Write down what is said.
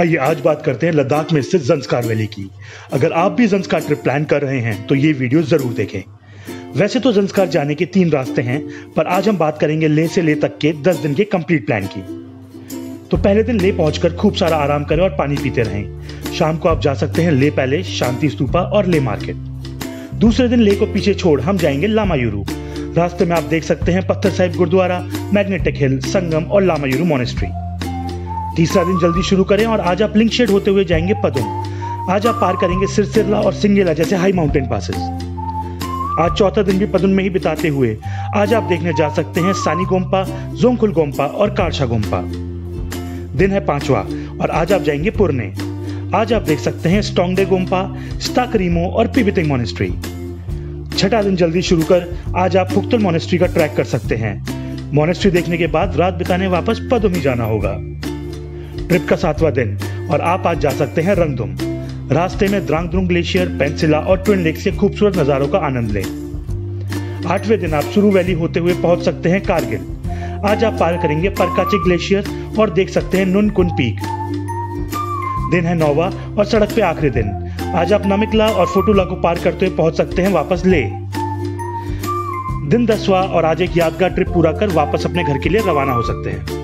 आइए, आज बात करते हैं लद्दाख में स्थित जंस्कार वैली की। अगर आप भी जंस्कार ट्रिप प्लान कर रहे हैं तो ये वीडियो ज़रूर देखें। वैसे तो जंस्कार जाने के तीन रास्ते हैं, पर आज हम बात करेंगे ले से ले तक के दस दिन के कंप्लीट प्लान की। तो पहले दिन ले पहुंचकर खूब सारा आराम करें और पानी पीते रहें। शाम को आप जा सकते हैं ले पैलेस, शांति स्तूपा और ले मार्केट। दूसरे दिन ले को पीछे छोड़ हम जाएँगे लामायूरू रास्ते में आप देख सकते हैं पत्थर साहिब गुरुद्वारा, मैग्नेटिक हिल, संगम और लामायूरू मोनेस्ट्री तीसरा दिन जल्दी शुरू करें और आज आप लिंक शेड होते हुए जाएँगे पदुम आज आप पार करेंगे सिरसिरला और सिंगेला जैसे हाई माउंटेन पासेस आज चौथा दिन भी पदुन में ही बिताते हुए आज आप देखने जा सकते हैं सानी गोम्पा जोंकुल गोम्पा और कारशा गोम्पा दिन है पांचवा और आज आप जाएँगे पुरने आज आप देख सकते हैं स्टोंगडे गोम्पा स्टाकरीमो और पिबितिंग मोनेस्ट्री छठा दिन जल्दी शुरू कर आज आप फुक्तल मोनेस्ट्री का ट्रैक कर सकते हैं। मोनेस्ट्री देखने के बाद रात बिताने वापस पदुम जाना होगा। ट्रिप का सातवां दिन और आप आज जा सकते हैं रंगदुम। रास्ते में द्रांगद्रुंग ग्लेशियर, पेंसिला और ट्विन लेक से खूबसूरत नज़ारों का आनंद लें। आठवें दिन आप सुरू वैली होते हुए पहुँच सकते हैं कारगिल। आज आप पार करेंगे परकाची ग्लेशियर और देख सकते हैं नुन कुन पीक। दिन है नौवा और सड़क पे आखिरी दिन। आज आप नमिकला और फोटूला को पार करते हुए पहुँच सकते हैं वापस ले। दिन दसवा और आज एक यादगार ट्रिप पूरा कर वापस अपने घर के लिए रवाना हो सकते हैं।